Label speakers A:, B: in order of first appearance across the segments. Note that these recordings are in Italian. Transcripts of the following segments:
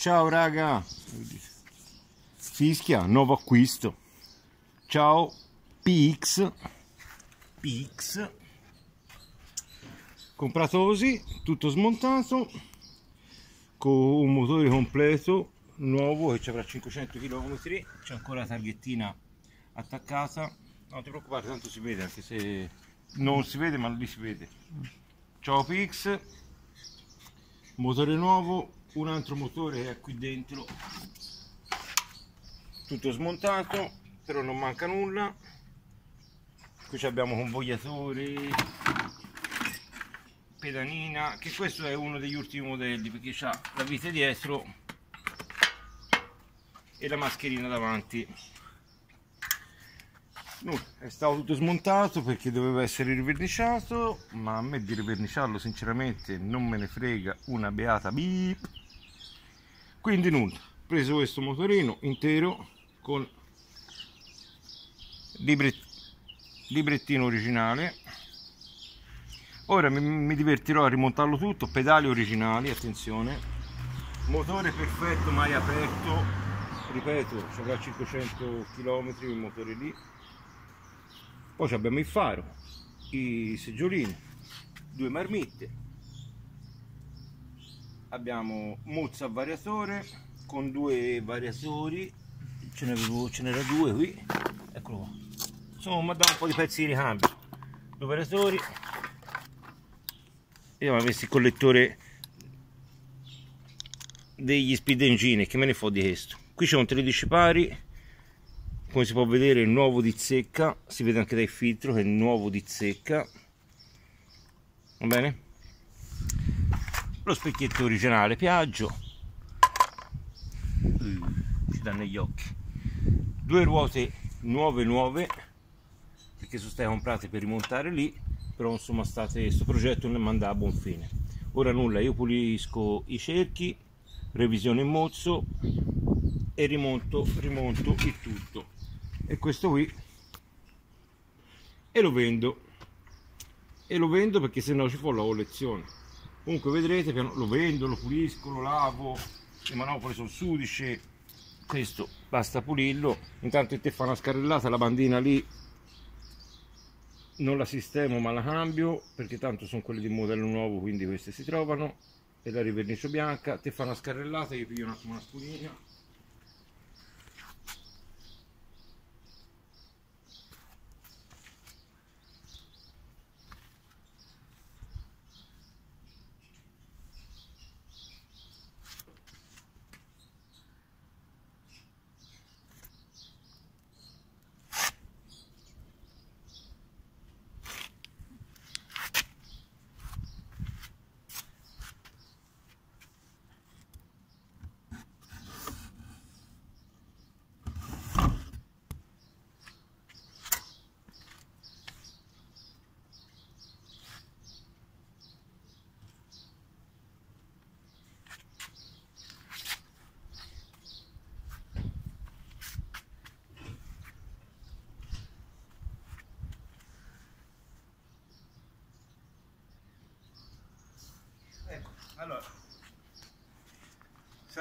A: Ciao raga, fischia, nuovo acquisto. Ciao PX, PX, comprato così, tutto smontato, con un motore completo, nuovo che ci avrà 500 km, c'è ancora la targhettina attaccata, non ti preoccupare, tanto si vede anche se non si vede ma lì si vede. Ciao PX, motore nuovo, un altro motore è qui dentro. Tutto smontato però non manca nulla. Qui abbiamo convogliatori pedanina che questo è uno degli ultimi modelli perché ha la vite dietro e la mascherina davanti. È stato tutto smontato perché doveva essere riverniciato ma a me di riverniciarlo sinceramente non me ne frega una beata bip quindi nulla. Preso questo motorino intero con libret librettino originale. Ora mi, mi divertirò a rimontarlo tutto. Pedali originali attenzione. Motore perfetto mai aperto. Ripeto c'avrà 500 km il motore lì. Poi abbiamo il faro i seggiolini due marmitte abbiamo mozza variatore con due variatori. Ce n'era due qui. Eccolo qua. Insomma da un po' di pezzi di ricambio. Due variatori. Abbiamo messo il collettore degli speed engine che me ne fo di questo. Qui c'è un 13 pari. Come si può vedere il nuovo di zecca. Si vede anche dal filtro che è nuovo di zecca. Va bene lo specchietto originale Piaggio. Ci danno gli occhi. Due ruote nuove nuove perché sono state comprate per rimontare lì però insomma state questo progetto non è mandato a buon fine. Ora nulla io pulisco i cerchi revisione in mozzo e rimonto rimonto il tutto. E questo qui e lo vendo. E lo vendo perché se no ci fa la collezione comunque vedrete lo vendo lo pulisco lo lavo le manopole sono sudice questo basta pulirlo. Intanto te fa una scarrellata la bandina lì. Non la sistemo ma la cambio perché tanto sono quelli di modello nuovo quindi queste si trovano. E la rivernicio bianca te fa una scarrellata io piglio un attimo una spugina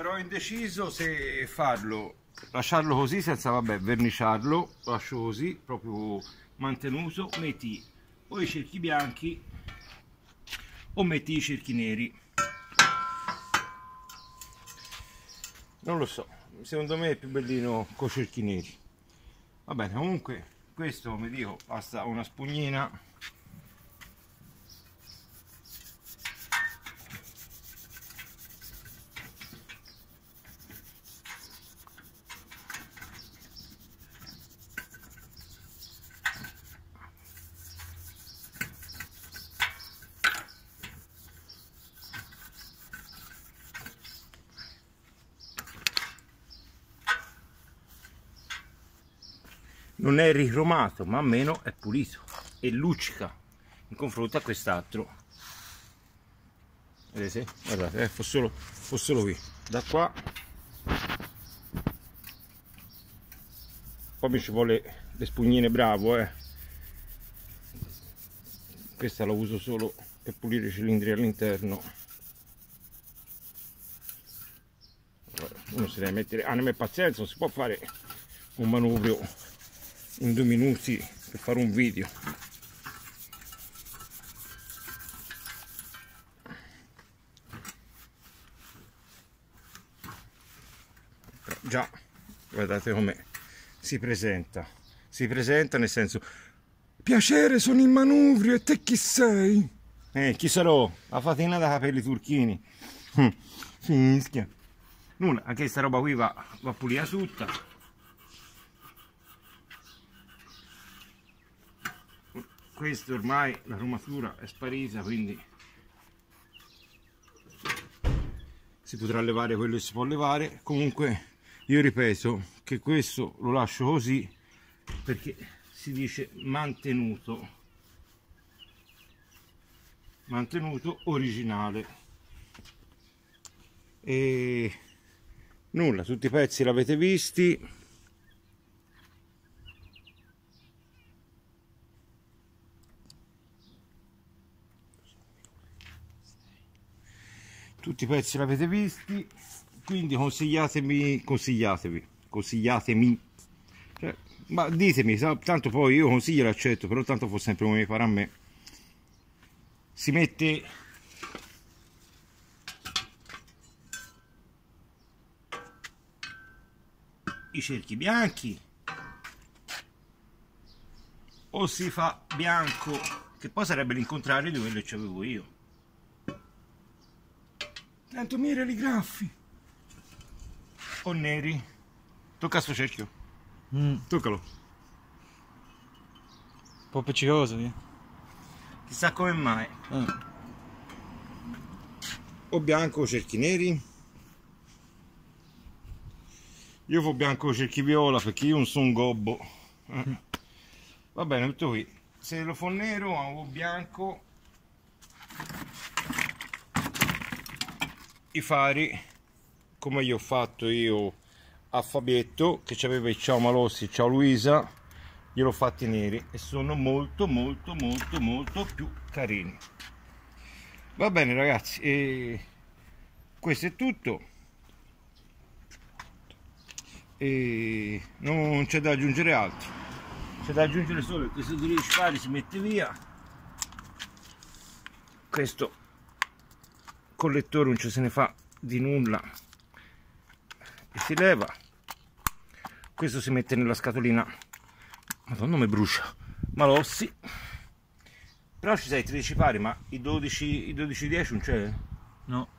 A: sarò indeciso se farlo. Lasciarlo così senza vabbè verniciarlo. Lascio così proprio mantenuto. Metti o i cerchi bianchi o metti i cerchi neri. Non lo so. Secondo me è più bellino con cerchi neri. Va bene comunque questo come dico basta una spugnina non è ricromato ma almeno è pulito e luccica in confronto a quest'altro. Vedete guardate eh, fosse solo, fosse solo qui. Da qua. Poi mi ci vuole le spugnine bravo eh. Questa la uso solo per pulire i cilindri all'interno. Uno si deve mettere anima e pazienza, non si può fare un manubrio in due minuti per fare un video. Già, guardate come si presenta. Si presenta nel senso, piacere sono in manubrio e te chi sei? Eh, chi sarò? La fatina da capelli turchini. Fischia. Nulla, anche questa roba qui va, va pulita tutta. Questo ormai la rumatura è sparita, quindi si potrà levare quello che si può levare. Comunque io ripeto che questo lo lascio così perché si dice mantenuto. Mantenuto originale. E nulla tutti i pezzi l'avete visti tutti i pezzi l'avete visti quindi consigliatemi consigliatevi consigliatemi. Cioè, ma ditemi tanto poi io consiglio l'accetto però tanto fa sempre come mi pare a me. Si mette i cerchi bianchi o si fa bianco che poi sarebbe l'incontrario di quello che avevo io tanto mira i graffi o neri tocca sto cerchio mm. toccalo
B: un po' appiccicoso eh?
A: chissà come mai eh. o bianco o cerchi neri io fu bianco cerchi viola perché io non sono un gobbo eh. Mm. va bene tutto qui se lo fa nero o bianco i fari come gli ho fatto io a Fabietto che aveva il ciao Malossi ciao Luisa gliel'ho fatti neri e sono molto molto molto molto più carini. Va bene ragazzi e questo è tutto. E non c'è da aggiungere altro. C'è da aggiungere solo che di fare si mette via. Questo collettore non ci se ne fa di nulla. E si leva. Questo si mette nella scatolina. Madonna mi brucia. Malossi però ci sei 13 pari ma i 12 i 12 10 non c'è?
B: no.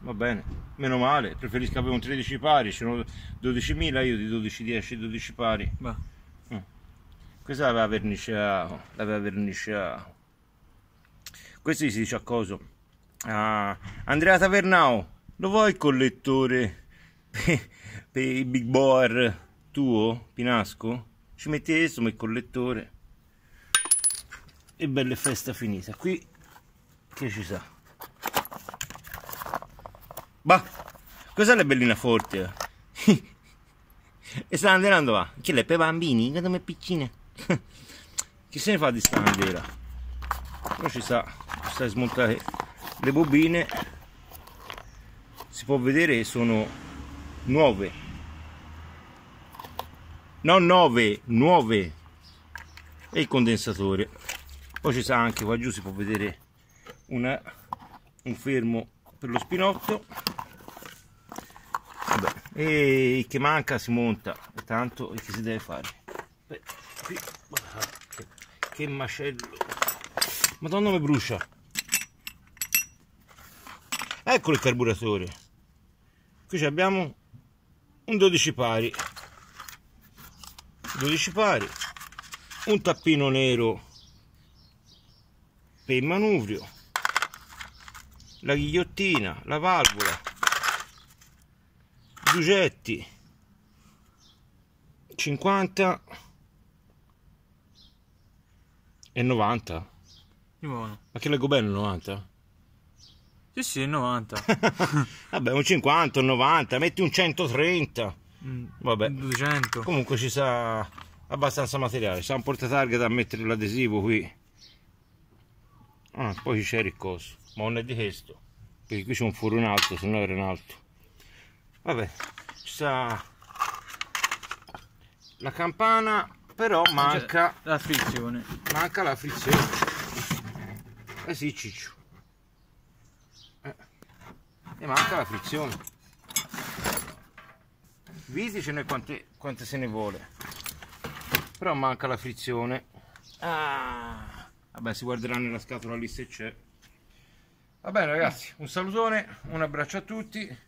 A: Va bene. Meno male. Preferisco avere un 13 pari. Ci sono 12.000 io di 12 10 12 pari.
B: Va.
A: Mm. questo l'aveva verniciato l'aveva verniciato. Questo si dice a coso ah, Andrea Tavernao lo vuoi il collettore? Per, per il big boar tuo Pinasco? ci metti adesso il collettore. E belle festa finita. Qui che ci sa? Bah cos'è la bellina forte? E sta andando va. Chi le per bambini? Guarda me piccine. Chi se ne fa di sta bandera però ci sa. Ci sta a smontare le bobine si può vedere sono nuove. No 9 nuove. E il condensatore. Poi ci sta anche qua giù si può vedere una, un fermo per lo spinotto. Vabbè. e che manca si monta tanto e che si deve fare? Beh, qui, che, che macello madonna mi brucia eccolo il carburatore. Qui abbiamo un 12 pari. 12 pari un tappino nero per il manubrio la ghigliottina la valvola dugetti 50 e 90
B: buono.
A: ma che leggo bene 90
B: sì sì 90
A: vabbè un 50 un 90 metti un 130
B: Mm,
A: vabbè.
B: 200
A: comunque ci sa abbastanza materiale. C'è un portatarga da mettere l'adesivo qui. Ah, poi c'è il coso ma non è di questo. Perché qui c'è un furo in alto se no era in alto. Vabbè ci sta la campana però manca
B: La frizione.
A: manca la frizione. Eh sì ciccio. E manca la frizione. Visicene quante, quante se ne vuole. Però manca la frizione. Ah. vabbè si guarderà nella scatola lì se c'è. Va bene ragazzi un salutone un abbraccio a tutti.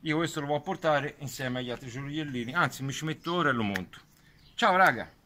A: Io questo lo voglio portare insieme agli altri gioiellini anzi mi ci metto ora e lo monto. Ciao raga